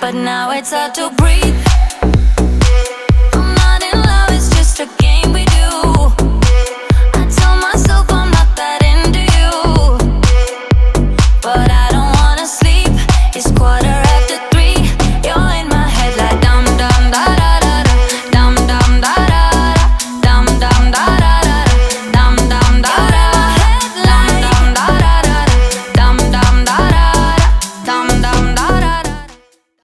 But now it's hard to breathe.